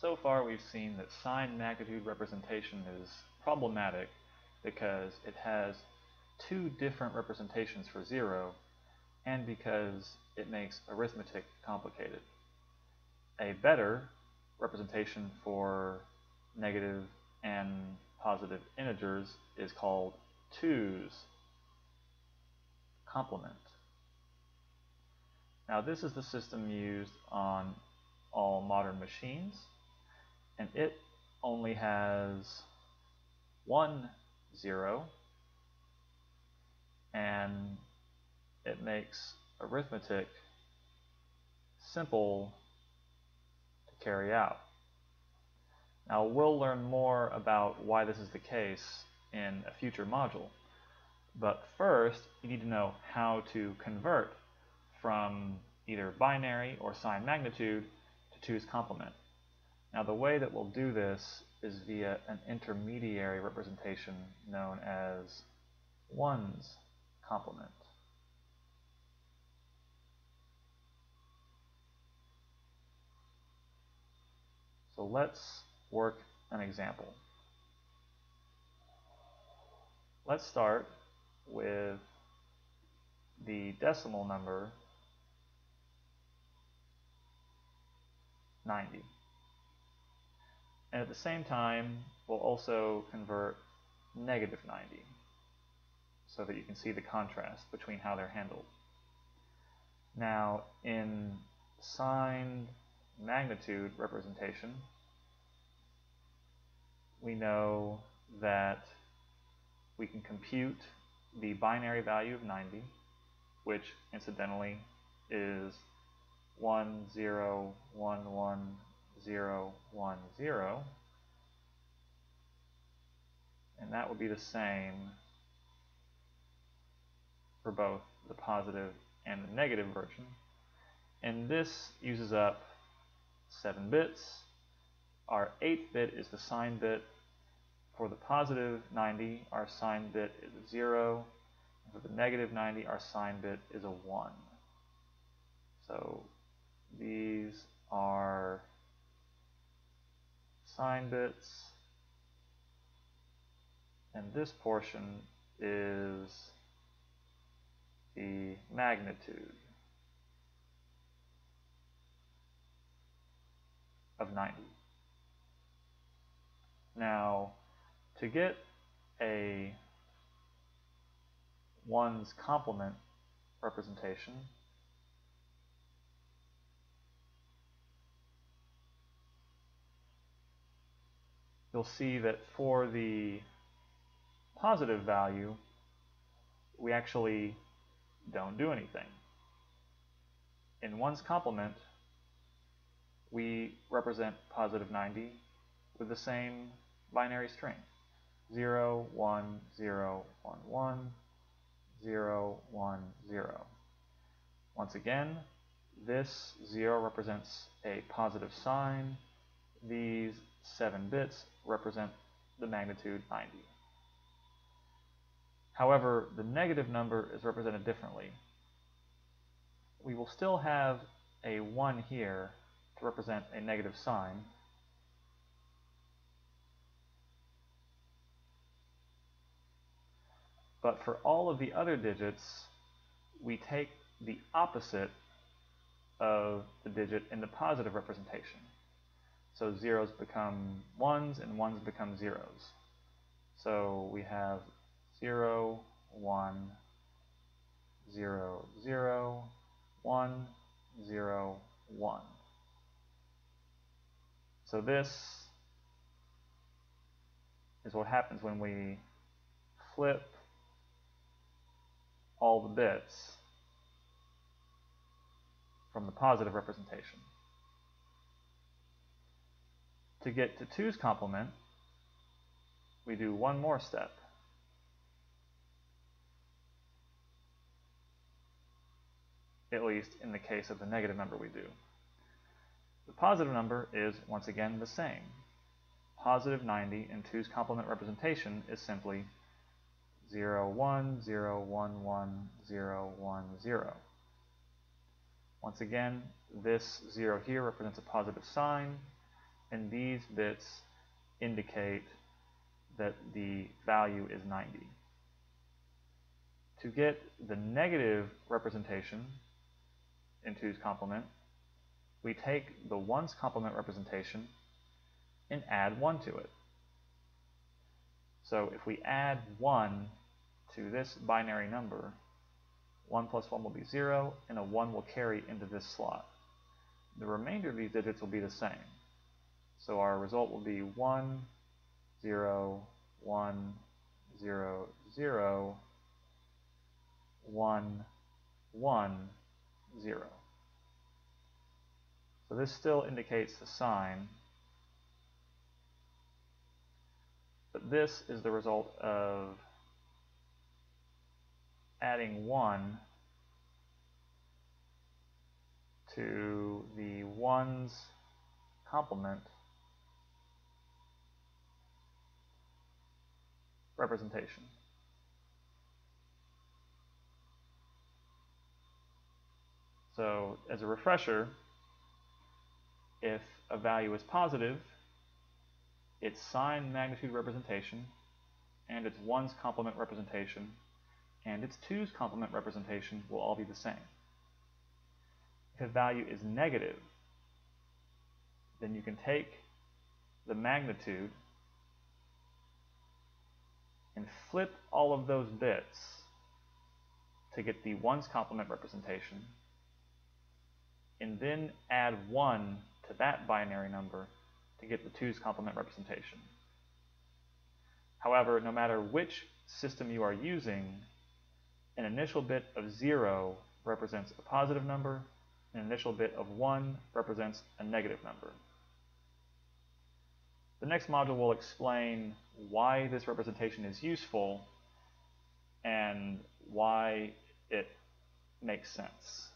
so far we've seen that sign magnitude representation is problematic because it has two different representations for zero and because it makes arithmetic complicated. A better representation for negative and positive integers is called 2's complement. Now this is the system used on all modern machines and it only has one zero and it makes arithmetic simple to carry out. Now we'll learn more about why this is the case in a future module. But first, you need to know how to convert from either binary or sign magnitude to 2's complement. Now the way that we'll do this is via an intermediary representation known as 1's complement. So let's work an example. Let's start with the decimal number 90. And at the same time, we'll also convert negative 90 so that you can see the contrast between how they're handled. Now, in signed magnitude representation, we know that we can compute the binary value of 90, which incidentally is 1, 0, 1, 1, 0, 1, 0. And that would be the same for both the positive and the negative version. And this uses up 7 bits. Our 8th bit is the sign bit. For the positive 90, our sign bit is a 0. And for the negative 90, our sign bit is a 1. So these are sign bits. And this portion is the magnitude of 90. Now, to get a 1's complement representation, you'll see that for the positive value, we actually don't do anything. In 1's complement, we represent positive 90 with the same binary string. 0, 1, 0, 1, 1, 0, 1, 0. Once again, this 0 represents a positive sign. These 7 bits represent the magnitude 90. However, the negative number is represented differently. We will still have a 1 here to represent a negative sign. But for all of the other digits, we take the opposite of the digit in the positive representation. So zeros become ones and ones become zeros. So we have 0, 1, 0, 0, 1, 0, 1. So this is what happens when we flip all the bits from the positive representation. To get to 2's complement, we do one more step. At least in the case of the negative number we do. The positive number is, once again, the same. Positive 90 in 2's complement representation is simply 0, 1, 0, 1, 1, 0, 1, 0. Once again, this 0 here represents a positive sign, and these bits indicate that the value is 90. To get the negative representation in 2's complement, we take the 1's complement representation and add 1 to it. So if we add 1 to this binary number, 1 plus 1 will be 0, and a 1 will carry into this slot. The remainder of these digits will be the same. So our result will be 1, 0, 1, 0, 0, 1, 1, 0. So this still indicates the sign, but this is the result of adding 1 to the 1's complement representation. So as a refresher, if a value is positive, its sign magnitude representation and its 1's complement representation and its 2's complement representation will all be the same. If a value is negative, then you can take the magnitude and flip all of those bits to get the 1's complement representation and then add 1 to that binary number to get the 2's complement representation. However, no matter which system you are using, an initial bit of 0 represents a positive number, an initial bit of 1 represents a negative number. The next module will explain why this representation is useful and why it makes sense.